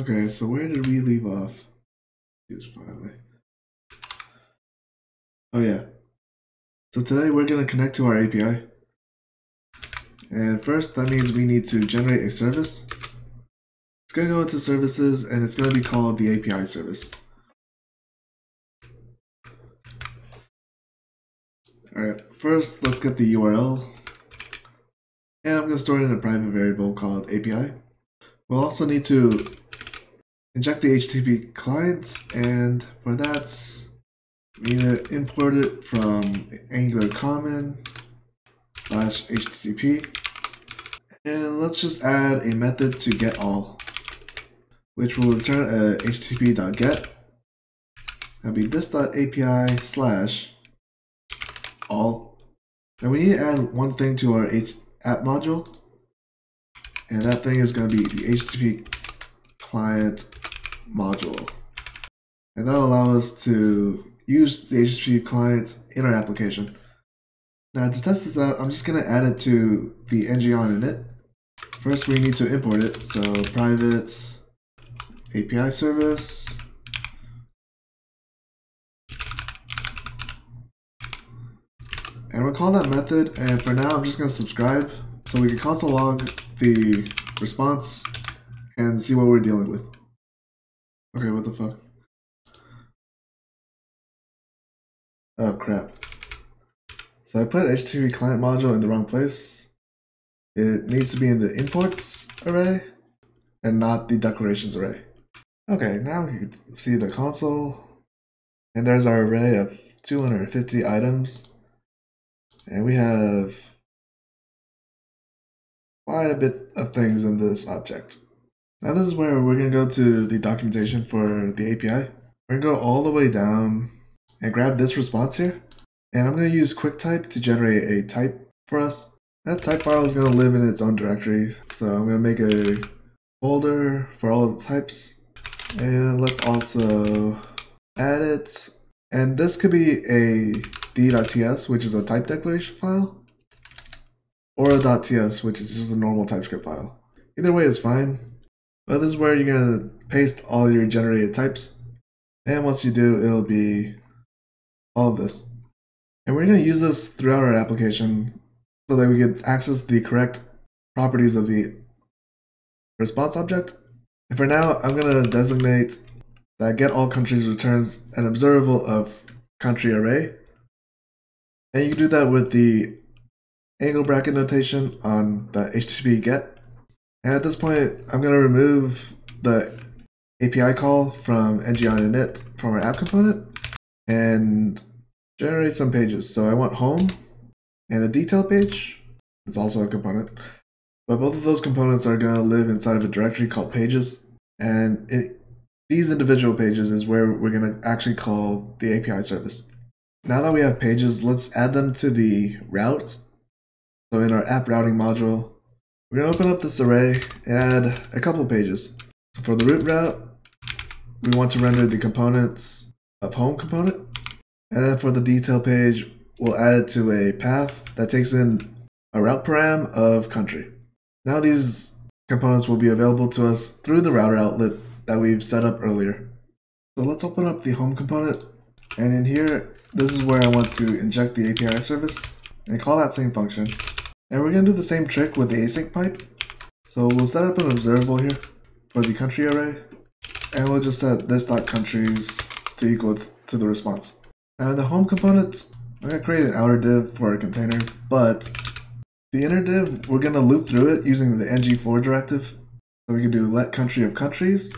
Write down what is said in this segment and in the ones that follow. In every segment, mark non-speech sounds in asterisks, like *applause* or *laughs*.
Okay, so where did we leave off? Finally. Oh yeah. So today we're gonna connect to our API. And first that means we need to generate a service. It's gonna go into services and it's gonna be called the API service. Alright, first let's get the URL. And I'm gonna store it in a private variable called API. We'll also need to inject the HTTP client, and for that, we need to import it from Angular Common slash HTTP. And let's just add a method to get all, which will return a http.get. That'll be this.api slash all. And we need to add one thing to our H app module, and that thing is going to be the HTTP client module. And that'll allow us to use the HTTP client in our application. Now to test this out, I'm just going to add it to the ng on init. First we need to import it, so private API service. And we'll call that method, and for now I'm just going to subscribe so we can console log the response and see what we're dealing with. Okay, what the fuck? Oh crap. So I put HTTP client module in the wrong place. It needs to be in the imports array and not the declarations array. Okay, now you can see the console. And there's our array of 250 items. And we have quite a bit of things in this object. Now this is where we're going to go to the documentation for the API. We're going to go all the way down and grab this response here. And I'm going to use QuickType to generate a type for us. That type file is going to live in its own directory. So I'm going to make a folder for all the types. And let's also add it. And this could be a d.ts, which is a type declaration file, or a .ts, which is just a normal TypeScript file. Either way is fine. But this is where you're going to paste all your generated types. And once you do, it'll be all of this. And we're going to use this throughout our application so that we can access the correct properties of the response object. And for now, I'm going to designate that get all countries returns an observable of country array. And you can do that with the angle bracket notation on the HTTP get. And at this point, I'm going to remove the API call from ng on init from our app component and generate some pages. So I want home and a detail page. It's also a component. But both of those components are going to live inside of a directory called pages. And it, these individual pages is where we're going to actually call the API service. Now that we have pages, let's add them to the route. So in our app routing module, we're to open up this array and add a couple pages. So for the root route, we want to render the components of home component. And then for the detail page, we'll add it to a path that takes in a route param of country. Now these components will be available to us through the router outlet that we've set up earlier. So let's open up the home component. And in here, this is where I want to inject the API service and call that same function. And we're going to do the same trick with the async pipe. So we'll set up an observable here for the country array. And we'll just set this dot countries to equal to the response. Now in the home component, I'm going to create an outer div for a container, but the inner div, we're going to loop through it using the ng-for directive. So we can do let country of countries.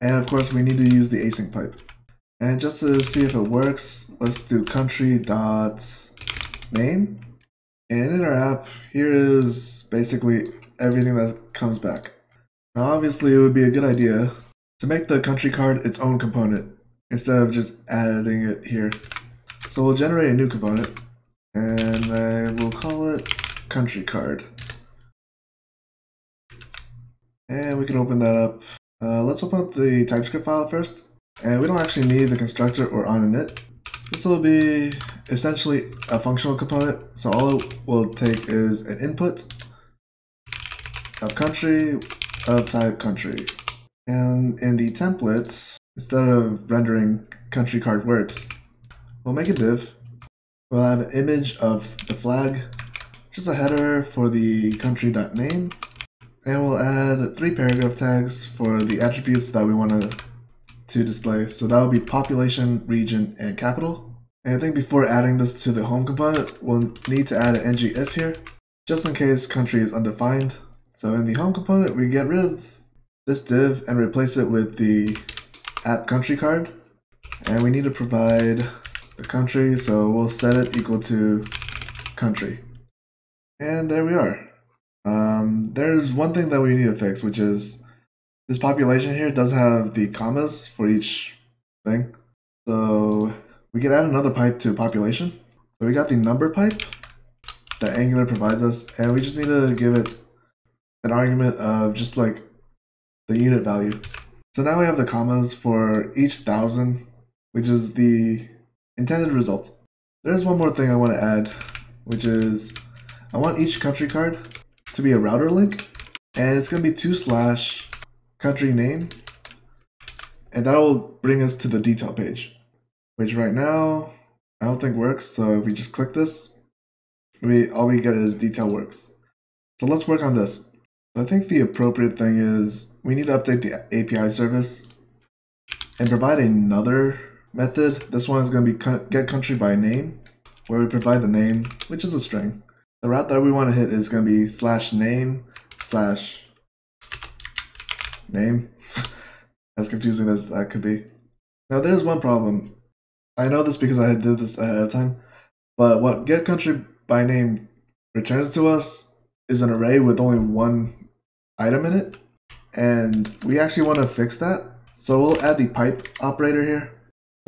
And of course we need to use the async pipe. And just to see if it works, let's do country dot name and in our app, here is basically everything that comes back. Now obviously it would be a good idea to make the country card its own component instead of just adding it here. So we'll generate a new component and I will call it country card. And we can open that up. Uh, let's open up the TypeScript file first. And we don't actually need the constructor or on init. This will be essentially a functional component. So all it will take is an input of country of type country. And in the templates, instead of rendering country card works, we'll make a div. We'll have an image of the flag, just a header for the country.name, and we'll add three paragraph tags for the attributes that we want to, to display. So that will be population, region, and capital. And I think before adding this to the home component, we'll need to add an ng if here, just in case country is undefined. So in the home component, we get rid of this div and replace it with the app country card. And we need to provide the country, so we'll set it equal to country. And there we are. Um, there's one thing that we need to fix, which is this population here doesn't have the commas for each thing. So we can add another pipe to population. So we got the number pipe that Angular provides us, and we just need to give it an argument of just like the unit value. So now we have the commas for each thousand, which is the intended result. There's one more thing I want to add, which is I want each country card to be a router link, and it's going to be two slash country name, and that will bring us to the detail page which right now I don't think works. So if we just click this, we all we get is detail works. So let's work on this. I think the appropriate thing is we need to update the API service and provide another method. This one is going to be get country by name, where we provide the name, which is a string. The route that we want to hit is going to be slash name slash name. *laughs* as confusing as that could be. Now there's one problem. I know this because I did this ahead of time. But what get country by name returns to us is an array with only one item in it. And we actually want to fix that. So we'll add the pipe operator here.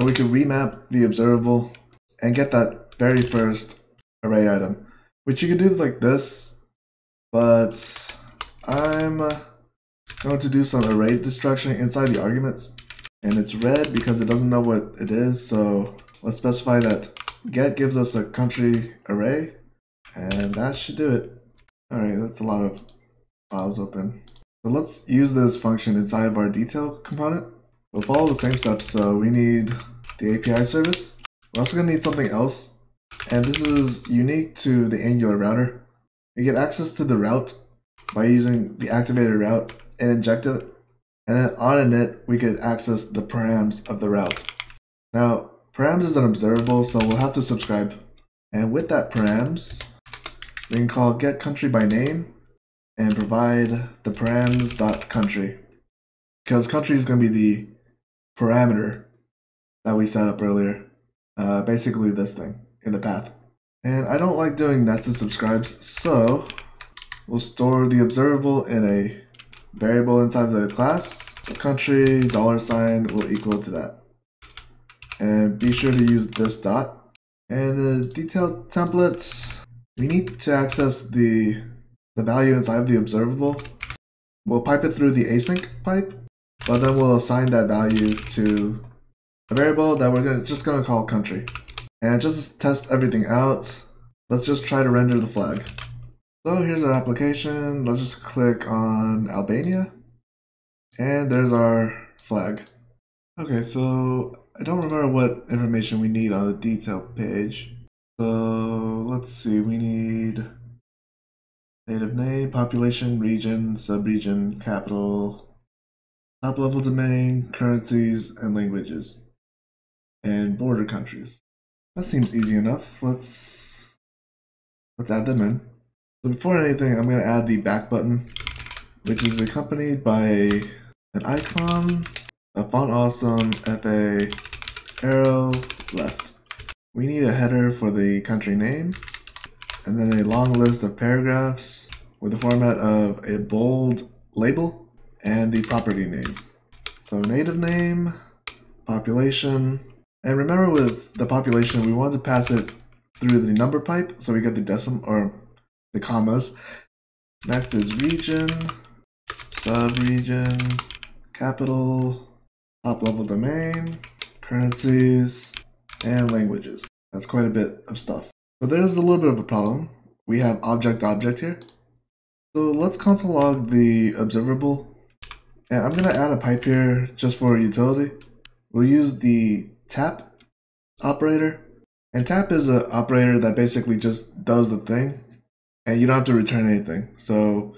So we can remap the observable and get that very first array item. Which you can do like this. But I'm uh, going to do some array destruction inside the arguments and it's red because it doesn't know what it is. So let's specify that get gives us a country array and that should do it. All right, that's a lot of files open. So let's use this function inside of our detail component. We'll follow the same steps. So we need the API service. We're also gonna need something else. And this is unique to the Angular router. You get access to the route by using the activated route and inject it and then on init, we could access the params of the route. Now, params is an observable, so we'll have to subscribe. And with that params, we can call get country by name and provide the params.country. Because country is going to be the parameter that we set up earlier. Uh, basically this thing in the path. And I don't like doing nested subscribes, so we'll store the observable in a variable inside the class, country dollar sign will equal to that. And be sure to use this dot. And the detailed templates, we need to access the, the value inside of the observable. We'll pipe it through the async pipe, but then we'll assign that value to a variable that we're gonna, just gonna call country. And just test everything out, let's just try to render the flag. So here's our application. Let's just click on Albania. And there's our flag. Okay, so I don't remember what information we need on the detail page. So let's see, we need native name, population, region, subregion, capital, top level domain, currencies, and languages, and border countries. That seems easy enough. Let's let's add them in. So before anything, I'm going to add the back button, which is accompanied by an icon, a font awesome, FA, arrow, left. We need a header for the country name, and then a long list of paragraphs with the format of a bold label and the property name. So native name, population, and remember with the population, we want to pass it through the number pipe, so we get the decimal or the commas. Next is region, subregion, capital, top level domain, currencies, and languages. That's quite a bit of stuff. But there's a little bit of a problem. We have object object here. So let's console log the observable And I'm going to add a pipe here just for utility. We'll use the tap operator. And tap is an operator that basically just does the thing and you don't have to return anything. So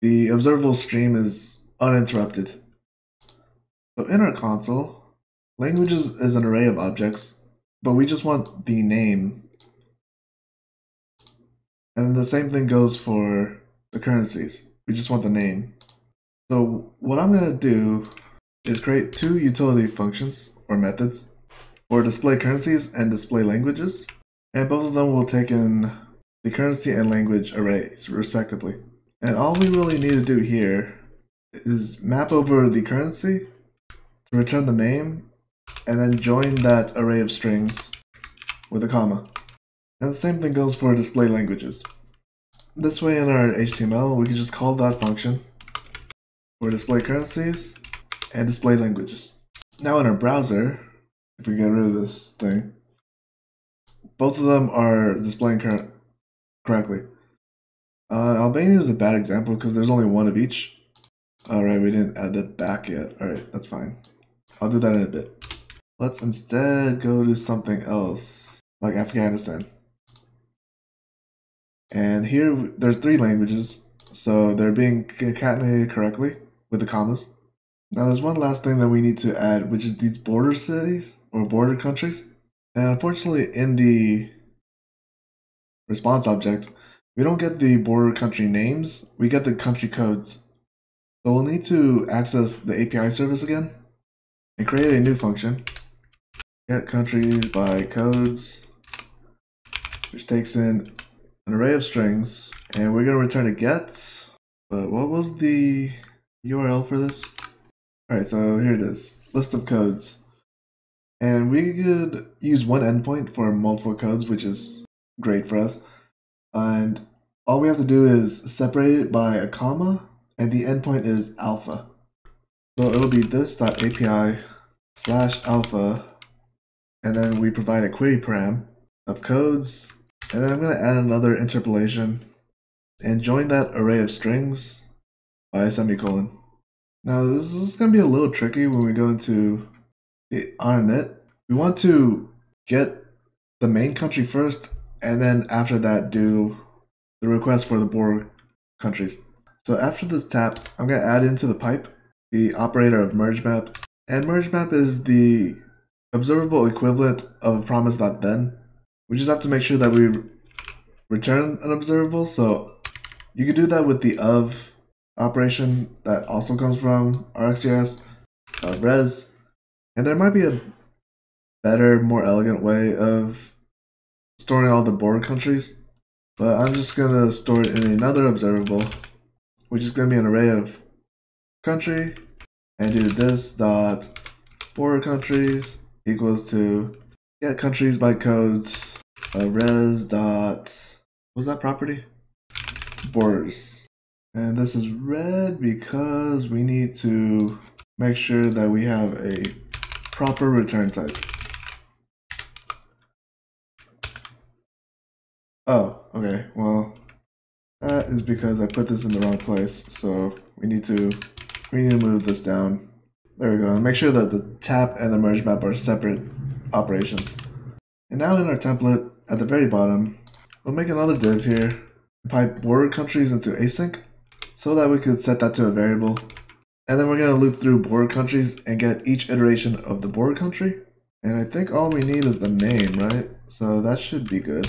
the observable stream is uninterrupted. So in our console, languages is an array of objects, but we just want the name. And the same thing goes for the currencies. We just want the name. So what I'm going to do is create two utility functions or methods for display currencies and display languages. And both of them will take in the currency and language arrays respectively. And all we really need to do here is map over the currency to return the name and then join that array of strings with a comma. And the same thing goes for display languages. This way in our HTML, we can just call that function for display currencies and display languages. Now in our browser, if we get rid of this thing, both of them are displaying current correctly. Uh, Albania is a bad example because there's only one of each. Alright, we didn't add that back yet. Alright, that's fine. I'll do that in a bit. Let's instead go to something else, like Afghanistan. And here, there's three languages, so they're being concatenated correctly with the commas. Now there's one last thing that we need to add, which is these border cities or border countries. And unfortunately in the response object, we don't get the border country names, we get the country codes. So we'll need to access the API service again and create a new function. Get countries by codes, which takes in an array of strings, and we're gonna return a get. But what was the URL for this? Alright, so here it is. List of codes. And we could use one endpoint for multiple codes, which is great for us. And all we have to do is separate it by a comma, and the endpoint is alpha. So it'll be this.api slash alpha, and then we provide a query param of codes, and then I'm going to add another interpolation and join that array of strings by a semicolon. Now this is going to be a little tricky when we go into the init. We want to get the main country first and then after that do the request for the border countries. So after this tap, I'm going to add into the pipe the operator of merge map. And merge map is the observable equivalent of promise.then. We just have to make sure that we return an observable. So you could do that with the of operation that also comes from RxJS, uh, res. And there might be a better, more elegant way of storing all the border countries, but I'm just gonna store it in another observable, which is gonna be an array of country, and do this dot border countries equals to get countries by codes uh, res dot was that property? Borders. And this is red because we need to make sure that we have a proper return type Oh, okay. Well, that is because I put this in the wrong place. So we need to we need to move this down. There we go. make sure that the tap and the merge map are separate operations. And now in our template, at the very bottom, we'll make another div here pipe border countries into async so that we could set that to a variable. And then we're going to loop through border countries and get each iteration of the border country. And I think all we need is the name, right? So that should be good.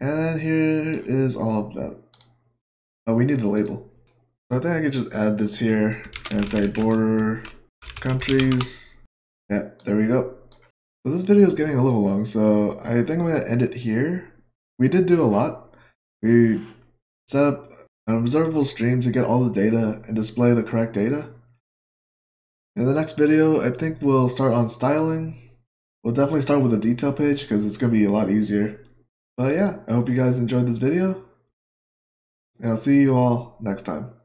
And then here is all of them. Oh, we need the label. So I think I could just add this here and say border countries. Yeah, there we go. So this video is getting a little long, so I think I'm going to end it here. We did do a lot. We set up an observable stream to get all the data and display the correct data. In the next video, I think we'll start on styling. We'll definitely start with a detail page because it's going to be a lot easier. But yeah, I hope you guys enjoyed this video. And I'll see you all next time.